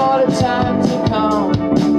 for the time to come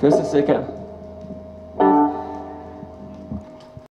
First and second.